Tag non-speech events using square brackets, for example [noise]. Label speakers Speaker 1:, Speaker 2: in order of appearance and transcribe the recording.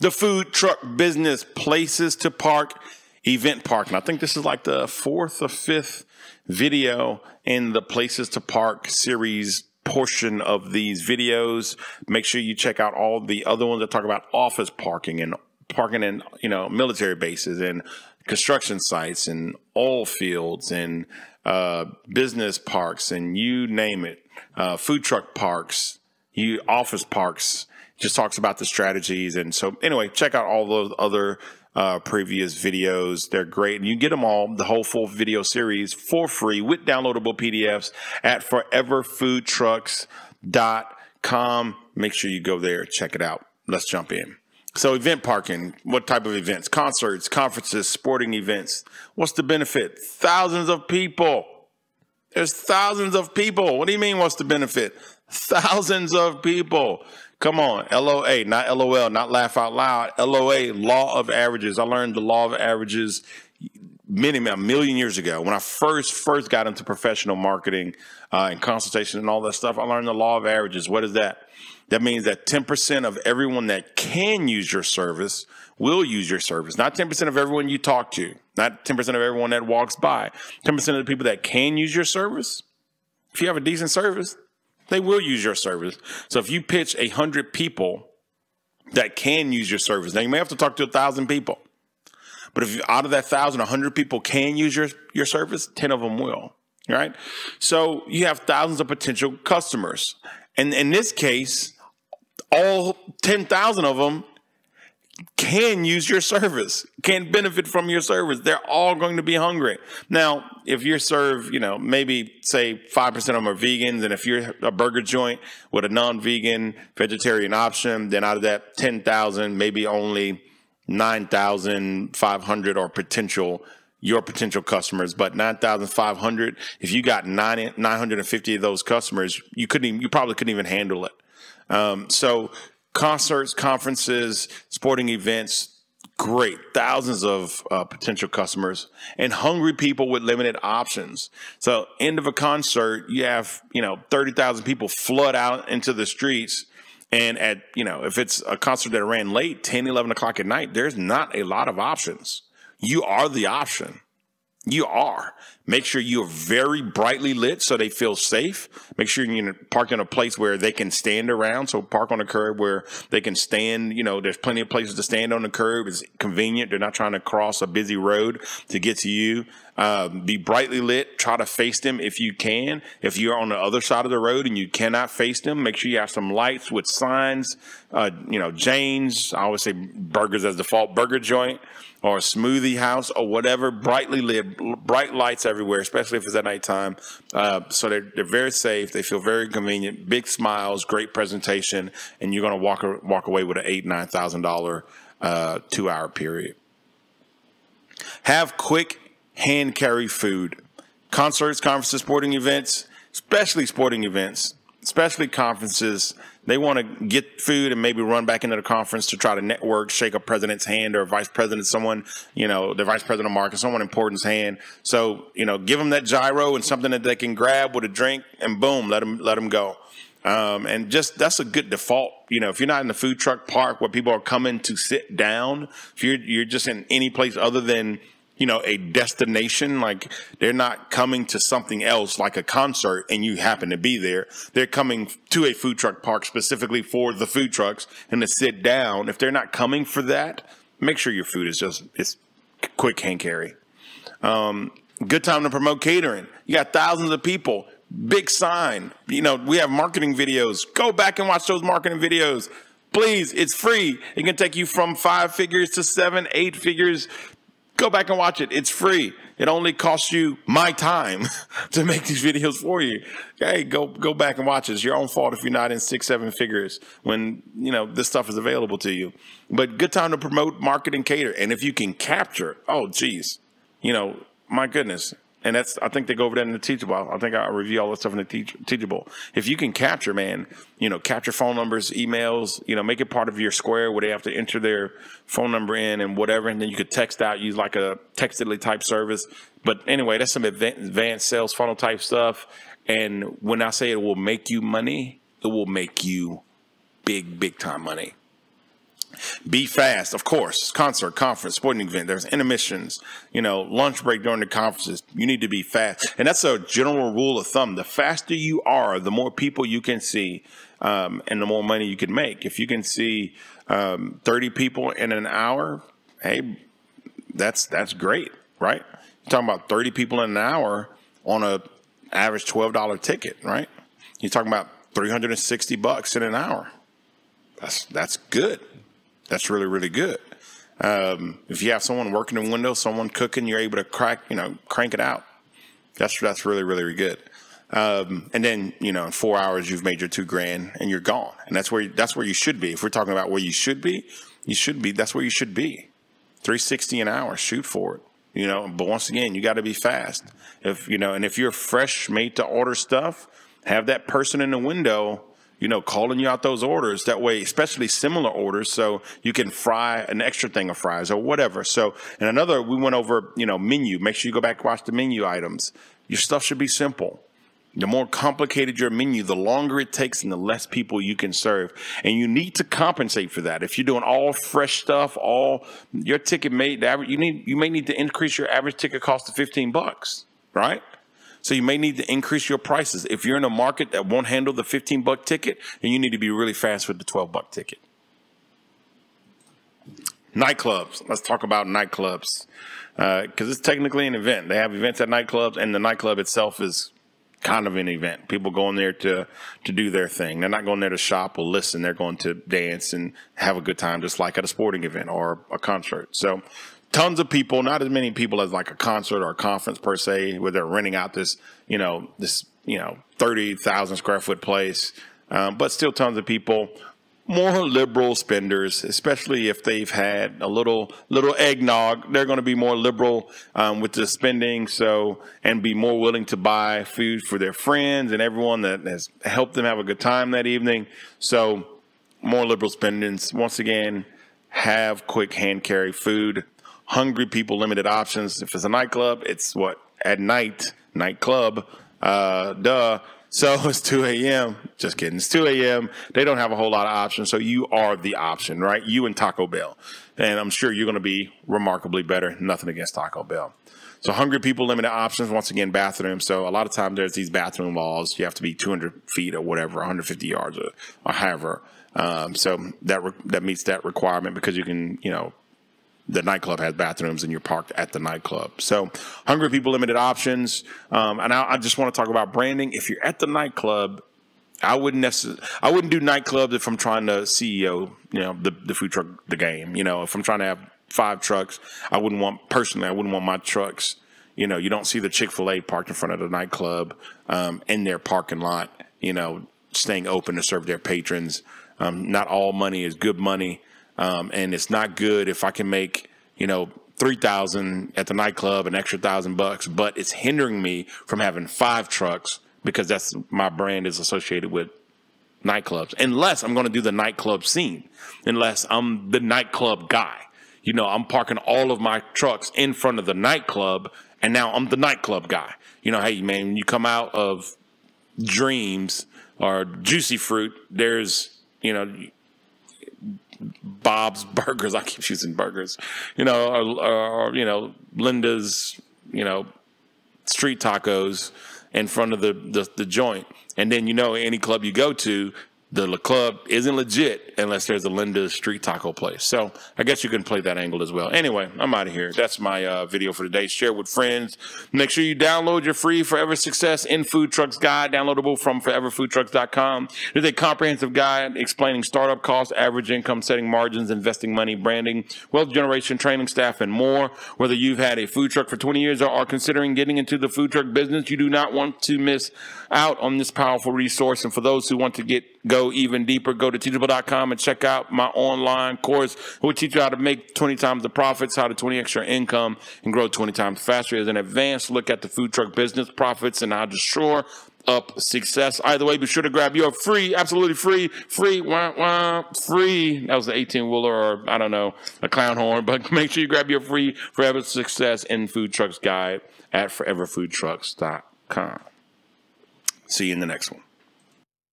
Speaker 1: The food truck business, places to park, event park. And I think this is like the fourth or fifth video in the places to park series portion of these videos. Make sure you check out all the other ones that talk about office parking and parking in, you know, military bases and construction sites and oil fields and uh, business parks and you name it, uh, food truck parks, you office parks. Just talks about the strategies and so anyway, check out all those other uh, previous videos. They're great. And you get them all, the whole full video series for free with downloadable PDFs at foreverfoodtrucks.com. Make sure you go there, check it out. Let's jump in. So, event parking, what type of events? Concerts, conferences, sporting events. What's the benefit? Thousands of people. There's thousands of people. What do you mean, what's the benefit? Thousands of people. Come on, LOA, not LOL, not laugh out loud. LOA, law of averages. I learned the law of averages many, a million years ago when I first first got into professional marketing uh, and consultation and all that stuff. I learned the law of averages. What is that? That means that 10% of everyone that can use your service will use your service. Not 10% of everyone you talk to, not 10% of everyone that walks by. 10% of the people that can use your service. If you have a decent service, they will use your service. So if you pitch a hundred people that can use your service, now you may have to talk to a thousand people, but if you, out of that thousand, a hundred people can use your your service, ten of them will. Right. So you have thousands of potential customers, and in this case, all ten thousand of them can use your service, can benefit from your service. They're all going to be hungry. Now, if you serve, you know, maybe say 5% of them are vegans, and if you're a burger joint with a non vegan vegetarian option, then out of that 10,000, maybe only 9,500 are potential your potential customers, but 9,500, if you got 9, 950 of those customers, you couldn't even, you probably couldn't even handle it. Um, so concerts, conferences, sporting events, great. Thousands of uh, potential customers and hungry people with limited options. So, end of a concert, you have, you know, 30,000 people flood out into the streets. And at, you know, if it's a concert that ran late, 10, 11 o'clock at night, there's not a lot of options. You are the option. You are. Make sure you're very brightly lit so they feel safe. Make sure you park in a place where they can stand around. So park on a curb where they can stand. You know, there's plenty of places to stand on the curb. It's convenient. They're not trying to cross a busy road to get to you. Um, be brightly lit. Try to face them if you can. If you're on the other side of the road and you cannot face them, make sure you have some lights with signs. Uh, you know, Jane's. I always say burgers as default burger joint or smoothie house or whatever. Brightly lit, bright lights everywhere, especially if it's at nighttime. Uh, so they're they're very safe. They feel very convenient. Big smiles, great presentation, and you're going to walk walk away with an eight nine thousand dollar uh, two hour period. Have quick hand carry food. Concerts, conferences, sporting events, especially sporting events, especially conferences, they want to get food and maybe run back into the conference to try to network, shake a president's hand or a vice president, someone, you know, the vice president of market, someone important's hand. So, you know, give them that gyro and something that they can grab with a drink and boom, let them, let them go. Um, and just that's a good default. You know, if you're not in the food truck park where people are coming to sit down, if you're you're just in any place other than you know, a destination. Like they're not coming to something else like a concert and you happen to be there. They're coming to a food truck park specifically for the food trucks and to sit down. If they're not coming for that, make sure your food is just, it's quick hand carry. Um, good time to promote catering. You got thousands of people. Big sign. You know, we have marketing videos. Go back and watch those marketing videos. Please, it's free. It can take you from five figures to seven, eight figures Go back and watch it. It's free. It only costs you my time [laughs] to make these videos for you. Hey, go go back and watch it. It's your own fault if you're not in six, seven figures when you know this stuff is available to you. But good time to promote, market, and cater. And if you can capture, oh geez, you know, my goodness, and that's I think they go over that in the Teachable. I think I review all that stuff in the teach, Teachable. If you can capture, man, you know, capture phone numbers, emails, you know, make it part of your square where they have to enter their phone number in and whatever, and then you could text out, use like a textedly type service. But anyway, that's some advanced sales funnel type stuff. And when I say it will make you money, it will make you big, big time money. Be fast, of course. Concert, conference, sporting event. There's intermissions. You know, lunch break during the conferences. You need to be fast, and that's a general rule of thumb. The faster you are, the more people you can see, um, and the more money you can make. If you can see um, 30 people in an hour, hey, that's that's great, right? You're talking about 30 people in an hour on a average $12 ticket, right? You're talking about 360 bucks in an hour. That's that's good. That's really really good. Um, if you have someone working in windows, someone cooking, you're able to crack, you know, crank it out. That's that's really really good. Um, and then you know, in four hours, you've made your two grand, and you're gone. And that's where that's where you should be. If we're talking about where you should be, you should be. That's where you should be. 360 an hour. Shoot for it. You know, but once again, you got to be fast. If you know, and if you're fresh, made to order stuff, have that person in the window you know, calling you out those orders. That way, especially similar orders, so you can fry an extra thing of fries or whatever. So, and another, we went over, you know, menu. Make sure you go back watch the menu items. Your stuff should be simple. The more complicated your menu, the longer it takes and the less people you can serve. And you need to compensate for that. If you're doing all fresh stuff, all your ticket made, you need, you may need to increase your average ticket cost to 15 bucks, right? So you may need to increase your prices. If you're in a market that won't handle the 15 buck ticket, then you need to be really fast with the 12 buck ticket. Nightclubs. Let's talk about nightclubs because uh, it's technically an event. They have events at nightclubs, and the nightclub itself is kind of an event. People going there to to do their thing. They're not going there to shop or listen. They're going to dance and have a good time, just like at a sporting event or a concert. So tons of people, not as many people as like a concert or a conference per se, where they're renting out this, you know, this, you know, 30,000 square foot place. Um, but still tons of people, more liberal spenders, especially if they've had a little, little eggnog, they're going to be more liberal, um, with the spending. So, and be more willing to buy food for their friends and everyone that has helped them have a good time that evening. So more liberal spendings. Once again, have quick hand carry food hungry people limited options. If it's a nightclub, it's what at night nightclub. Uh, duh. So [laughs] it's 2 a.m. Just kidding. It's 2 a.m. They don't have a whole lot of options. So you are the option, right? You and Taco Bell. And I'm sure you're going to be remarkably better. Nothing against Taco Bell. So hungry people, limited options. Once again, bathrooms. So a lot of times there's these bathroom laws. You have to be 200 feet or whatever, 150 yards or, or however. Um, so that re- that meets that requirement because you can, you know, the nightclub has bathrooms and you're parked at the nightclub. So, hungry people, limited options. Um, and I, I, just want to talk about branding. If you're at the nightclub, I wouldn't necessarily, I wouldn't do nightclubs if I'm trying to CEO, you know, the, the food truck, the game. You know, if I'm trying to have five trucks, I wouldn't want, personally, I wouldn't want my trucks. You know, you don't see the Chick fil A parked in front of the nightclub um, in their parking lot, you know, staying open to serve their patrons. Um, not all money is good money. Um, and it's not good if I can make, you know, 3000 at the nightclub, an extra thousand bucks, but it's hindering me from having five trucks because that's my brand is associated with nightclubs. Unless I'm going to do the nightclub scene, unless I'm the nightclub guy. You know, I'm parking all of my trucks in front of the nightclub, and now I'm the nightclub guy. You know, hey, man, you come out of Dreams or Juicy Fruit, there's, you know, Bob's Burgers. I keep using burgers, you know, or, or, you know Linda's, you know, street tacos in front of the, the the joint, and then you know any club you go to, the club isn't legit unless there's a Linda street taco place. So I guess you can play that angle as well. Anyway, I'm out of here. That's my uh, video for today. Share with friends. Make sure you download your free Forever Success in Food Trucks guide, downloadable from foreverfoodtrucks.com. There's a comprehensive guide explaining startup costs, average income, setting margins, investing money, branding, wealth generation, training staff, and more. Whether you've had a food truck for 20 years or are considering getting into the food truck business, you do not want to miss out on this powerful resource. And for those who want to get go even deeper, go to teachable.com and check out my online course. It will teach you how to make 20 times the profits, how to 20 extra income, and grow 20 times faster. As an advanced look at the food truck business profits and how to shore up success. Either way, be sure to grab your free, absolutely free, free, wah, wah, free. That was the 18 wheeler or I don't know, a clown horn, [laughs] but make sure you grab your free Forever Success in Food Trucks guide at foreverfoodtrucks.com. See you in the next one.